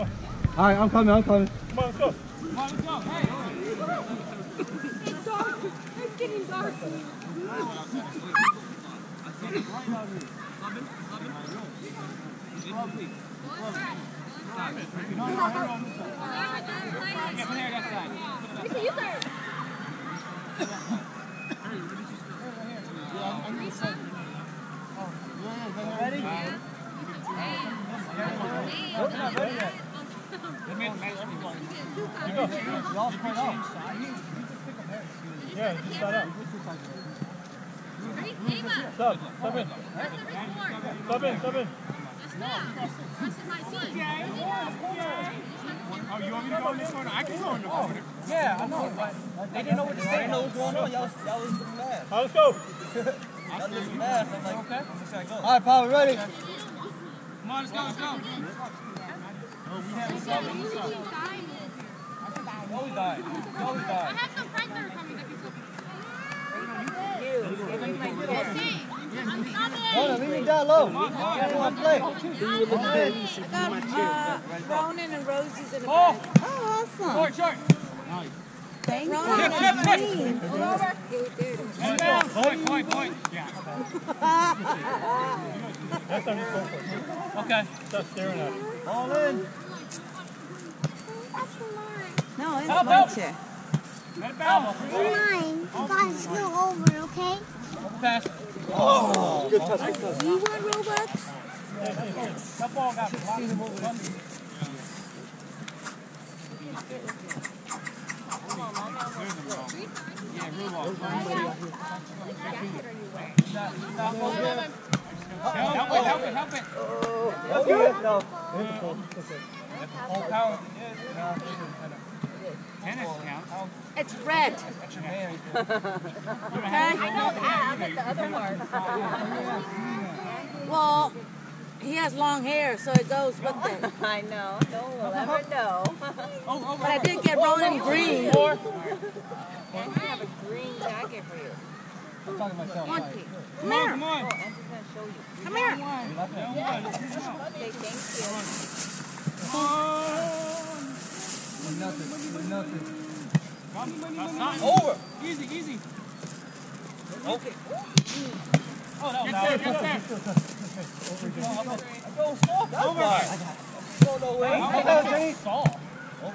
All right, I'm coming. I'm coming. Come on, let's go. Come on, let's go. Hey. It's dark. It's getting dark. Get from side. Lisa, you start. Ready? Y'all spread out. Yeah, just. Stop. Stop in. In. Stop in. Oh, you want me to go in this corner? I can go in the corner. Yeah, I know, but they didn't know what to say. They know going on. Y'all, was- looking mad. All right, let's go. Y'all looking mad. I'm like, okay. All right, Paul, we ready? Come on, let's go, let's go. Oh, we always die. We always I have some friends that are coming that can help. Hold on, leave me down low. Get in my play. I got uh, Ronan and Rosie's in the Oh, back. Oh, awesome. short, short. Thank you. chip, chip. Green. Head down. Point, point, point. Yeah. Next time, just go for it. Okay. Stop staring at it. All in. No, it's Help, my help. chair. Let it. Mine. You guys go over, okay? Pass. Oh, good touch. Good touch. You want Robux? That ball got. Yeah, real. Help it, help it, help it. Oh, that's good. No. Whole power. Tennis counts. It's red. Okay? I know that. I'm the other part. Well, he has long hair, so it goes with it. I know. No one will ever know. Oh, But I did get Ronan green. And I have a green jacket for you. I'm talking myself. One All right. piece. Come Come here. come on. Oh, I'm just going to show you. Come here. Say thank Nothing. Nothing. Over. Easy, easy. Okay. Oh, was get there, get there. I go soft. That's Over. Go no way. I got it, Saul. Oh,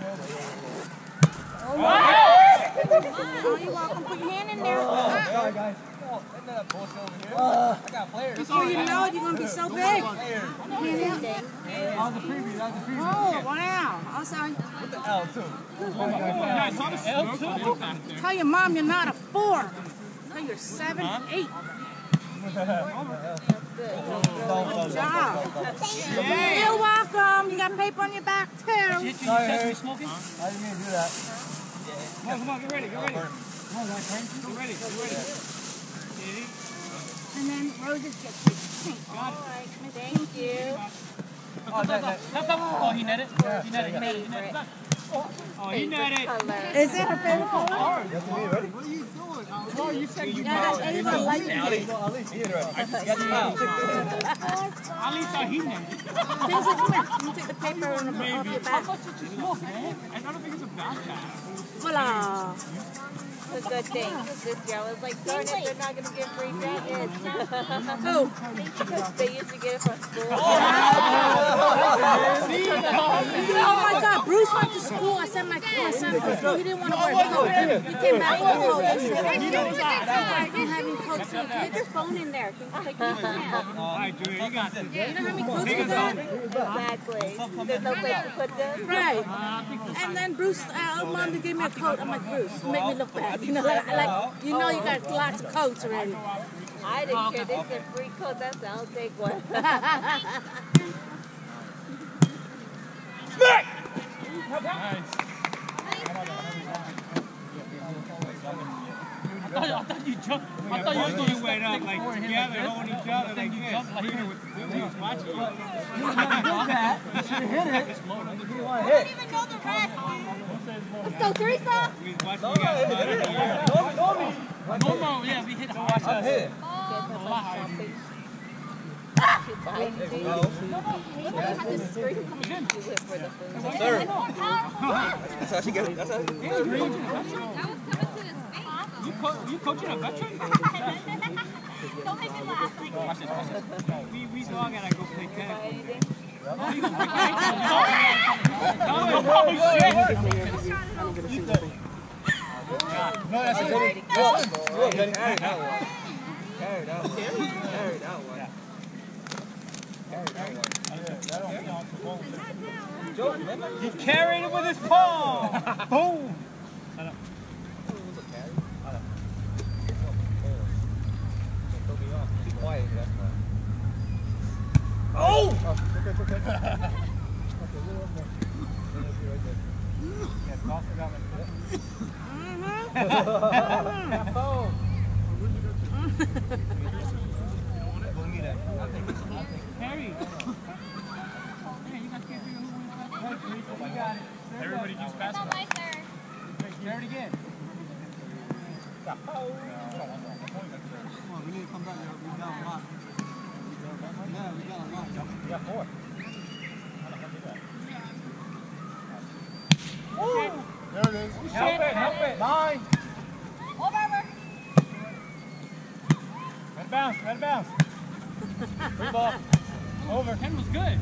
you're welcome. Put your hand in there. Oh, sorry, guys. Oh, isn't that bullshit? I got players. Before you know it, you're going to be so big. Players. Oh, That the preview. That the preview. wow. I'm sorry. With the L, too. Yeah, I saw the smoke on the back there. Tell your mom you're not a four. Tell you're seven, eight. Good job. You're welcome. You got paper on your back, too. Hit you, Sorry, Harry. smoking? I didn't mean to do that. Come on, come on, get ready, get ready. Come on, guys, get ready, get ready. Easy. And then roses get pink. Got it. Thank you. Oh, that, that. Stop, stop. Oh, he netted. He netted, he netted, he netted. Oh, he netted. Color. Is it her favorite color? That's me, ready? Oh, you said you Yeah, Ava likes At least, at least you hit it right. You got the foul. At least I he netted. Things like, come. You take the paper on the, off your back. much did you smoke, man? I don't think it's a about that. Voila. It's a good thing. This year I was like, darn it, they're not going to give free jackets. Who? they used to get it from school. Oh my God, Bruce went to school. I sent my, my son to school. He didn't want to wear a coat. He came back with a coat. They said, "Hey, you know what's from having coats. So Put your phone in there. Can you take your hand? All right, Julia, you got this. You know how many coats we got? Exactly. There's no place to put them. Right. And then Bruce, uh, mom, they gave me a coat. I'm like, Bruce, make me look bad. You know, like, like you know, you oh. got lots of coats already. I didn't care. They said free coat. That's I'll take one. Nice. I thought, I thought you jumped. I thought you were going to wait up like together, holding each other like this. Like here with we was watching you. You should have hit it. You didn't want to hit. even know the rest. Let's go, Teresa. We was watching you guys about it. Don't, don't me. Normal, yeah, we hit hard. I hit. A lot harder. Get them like shopping. have to scream to live for the food. Third. That's how she gets it. That's how she gets it. You, co- you coaching a veteran? Don't make me laugh. Like, Watch this, watch this. We, we long and I go play tennis. Anything? Oh, shit! No, that's it. Look, Carry that one. Carry that one. Carry that one. Joe, remember? He carried it with his palm. Boom. Be quiet, that's fine. Oh! Okay, it's okay. Yeah, golf forgot my Harry. Everybody keeps passing. not my third. Carry it again. Come on, we need to come back. We got a lot. Yeah, we got a lot. You got four. There it is. Help it, help it. Nine. Over. It bounce, bounce. Ball. Over. Ken was good.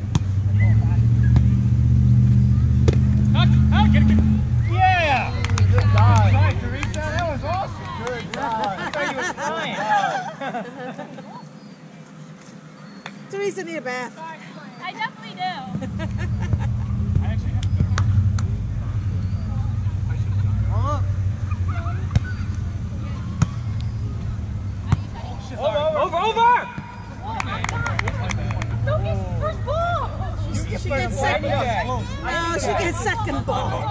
Yeah! Good. Sorry, Teresa, that was awesome. Good you. Teresa need a bath. I definitely do. I actually have a better one. I should have done it. Oh, Over, over, over! Don't get first ball. She, she gets second. No, she gets second ball.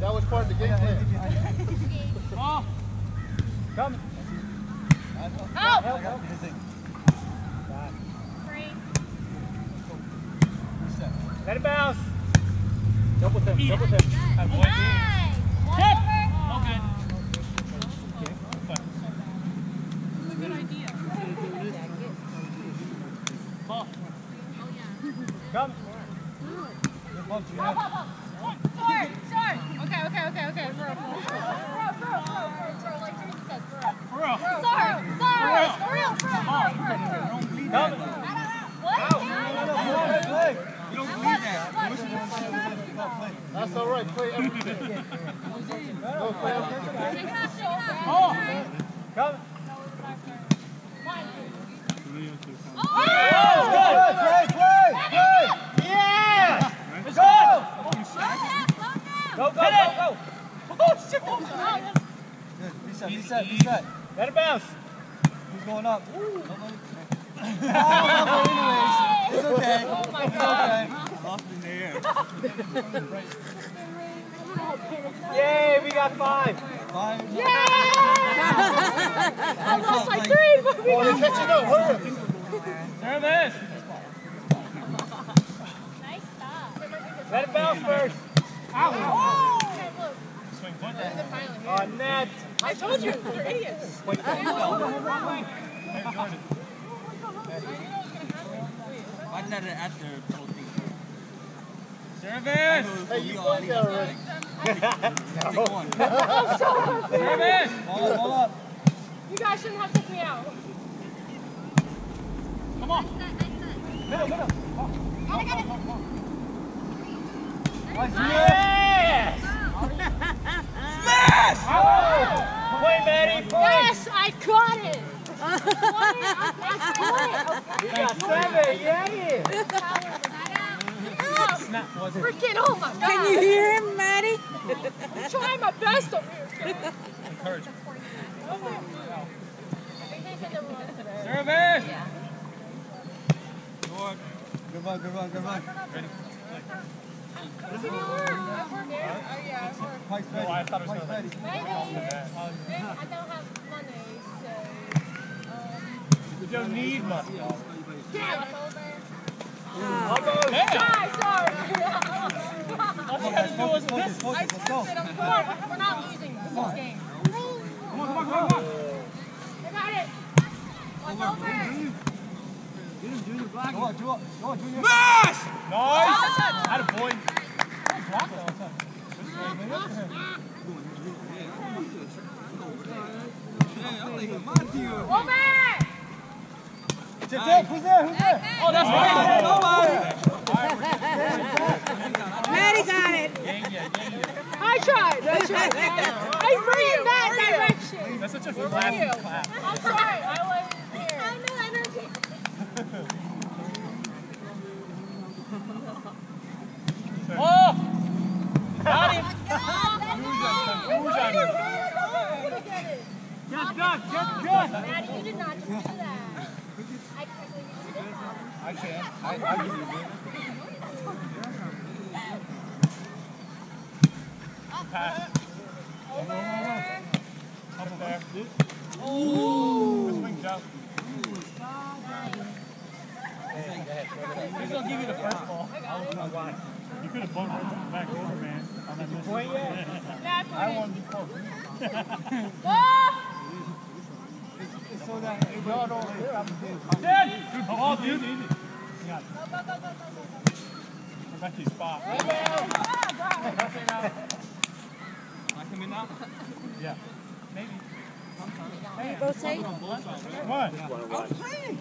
That was part of the game plan. Come. Out. Let it bounce. Double him, double him. That's all right. Play everything. Go play everything. Oh. Come. Oh! Play, play, play, play. Yeah! Let's go. Go, go, go, go. Oh, shit. Good. Reset, reset, reset. Let it bounce. He's going up. oh, anyways. It's okay. It's okay. Lost in the air. Yay, we got five. Five. I lost like three, but we Oh, you're catching up. Hurry. Service. Nice stop. Let it bounce first. Ow. Oh! Oh, okay, look. Swing one. On net. I told you, you're idiots. Why did that after the whole thing? Service. Hey, you played that already. Take one. Service. Ball up, ball up. You guys shouldn't have took me out. Come on. Middle, middle. Yes. Smash! Oh! Play, Maddie. Play. Yes, I caught it. You got seven. Yay. Freaking, oh my god. Can you hear him, Maddie? I'm trying my best over here. Encourage. Service. Service. Good run, good run, good run. Does it work? That worked. Oh, yeah, it worked. Pike's ready. Oh, I thought it was Pike's gonna- ready. Maybe. I don't have money, so. Um, you don't need much. Damn I got it. Nice! Had back! Who's there? Who's there? Who's there? Oh, that's right. Nobody. Maddie got it. I tried. I tried. I bring it that direction. That's such a flat clap. I'm sorry. I wasn't here. I know. I know. Oh! Got him! Get done, get done! Maddie, you did not just do that. I quickly you did that. I. I, I give you a Pass. Over. Up there. Oh! Good swing, Joe. He's gonna give you the first ball. I don't know. You could have bumped right back over, man. On that point yet? I want to be It's so that if y'all don't I'm! Good. You got it. Go back to your spot. I come in now? Yeah. Maybe. Rotate. Come on.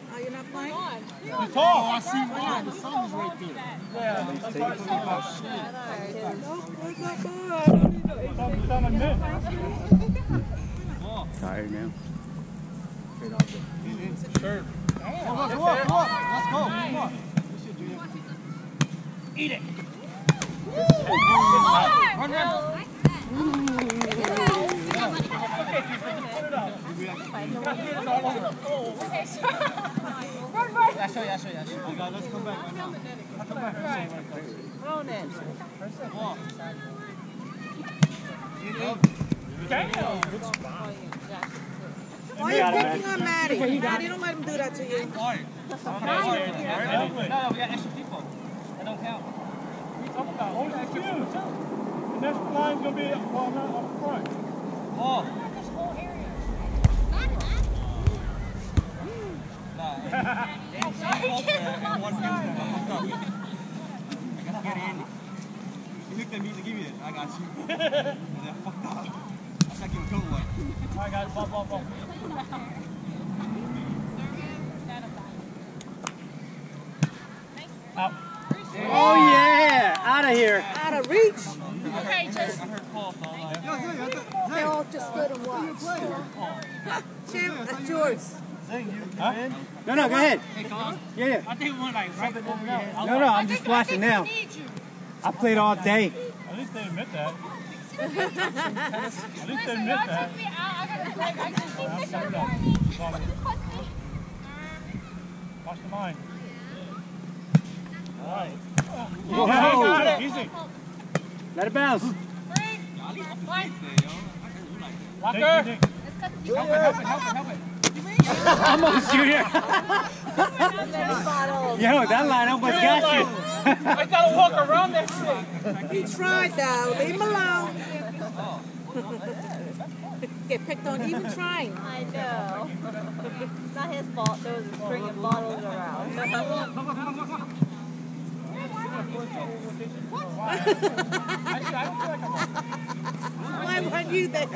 Oh, you're not playing? It's tall. I see why. The sun is right there. Yeah. On the net. Tired now. Sure. Come on, come on, come on. Let's go. Come on. Eat it. Run, run. Run, run. Yeah, show you, I show you, I show you. Okay, let's come back right now. Come back. See. Thrown it. Why are you picking on Maddie? Maddie, don't let him do that to you. No, no, we got extra people. That don't count. Oh, that's huge. The next line's gonna be, well, not up front. Oh. This whole area. Nah. and one gives. I fucked up. I gotta get Andy. He looked at me to give me it. I got you. and I fucked up. I should give him total one. All right, guys, bump, bump, bump. Out. Oh yeah! Out of here. Out of reach. Okay, just. I heard Paul, so I'm like, They all just stood and watched. Chip, that's yours. Huh? No, no, go ahead. Yeah, yeah. I think we went like right over your head. No, no, I'm just watching now. I played all day. At least they admit that. At least they Listen, y'all that. took me out. I gotta break. I just need to Sorry, go. no. Watch the line. All right. Whoa. Got it. Easy. Let it bounce. Locker. help it, help it, help it. help it. Almost, Junior. bottles. Yo, that line almost got you. I gotta walk around that shit. He tried though. Leave him alone. Get picked on even trying. I know. It's not his fault. There was a string of bottles around. Why weren't you there?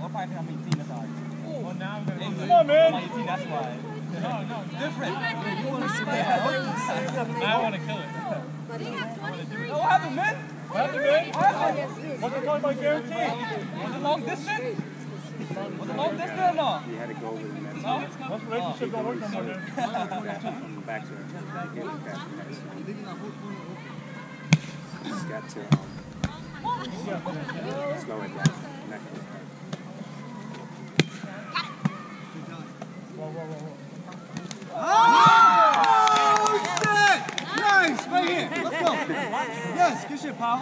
Well, probably think I'm 18, that's all. Oh. Well, now I'm gonna. Come on, man. I'm 18, that's why. No, no. Different. I want to kill it. Oh, what happened, man? What happened, man? What's it called by guarantee? Was it long distance? Was it long distance or no? You had to go over the net. No? What's relationship don't work no more, man? From the back to it. Get it past the net. Got to um, slow it down. Not go hard. Oh, shit! Nice! Right here. Let's go. Yes, good shit, pal.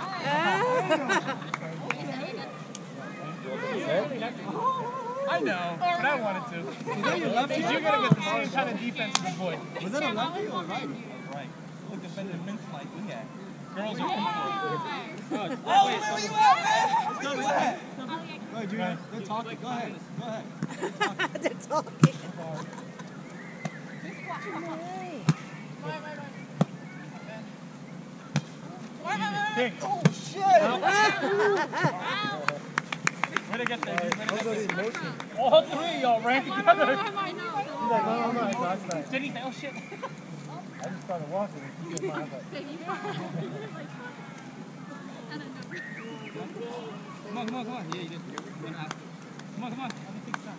I know, but I wanted to. Is that your Because you're going to get the same kind of defense as this boy. Was that a lefty or a righty? Right. Look, defender Mince like we had. Girls are coming. Oh, wait, where you at, man? Go, go ahead. Go ahead, Junior. They're talking. Go ahead. Go ahead. They're talking. Oh, shit. All three y'all ran together. Did he? Oh shit. I just started walking. he Come on, come on, come on. Yeah, you did. Come on, come on. Let me take a shot.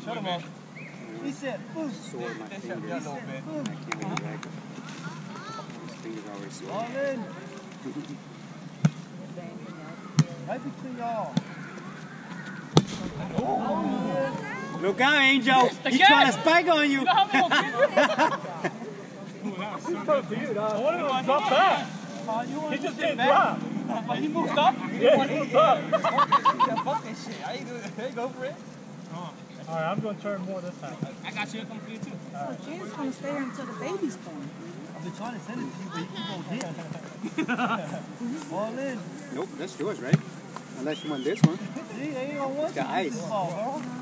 Shut him off. He said, boost. Sore my They shut me fingers. down a little bit. I can't get it back. His fingers already sore. All in. Right between y'all. Oh, Look out, Angel! He's trying to spike on you. You know how many more kids? I wanted to drop back. He just didn't drop. But he moved up. Yeah, he moved up. yeah, fuck this shit. I ain't doing it. There go for it. All right, I'm going to turn more this time. I got you. Come for you too. She's gonna stay here until the baby's born. I've been trying to send it to you, but you keep on hitting. All in. Nope, that's yours, right? Unless you want this one. See, they ain't gonna want It's got ice. Oh,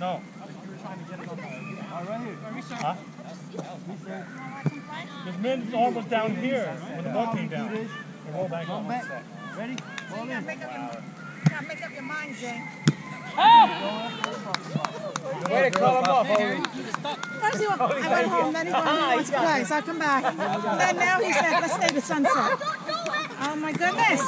No. You were trying to get it on the. All right here. Huh? His man's arm was down here when the ball came down. It rolled back Come up. back. Ready? All in. Make up your, gotta make up your mind, Zane. Way to cut him off, First he went, I went home, then he went, he wants to play, so I come back. And Then now he said, let's stay to sunset. Oh my goodness.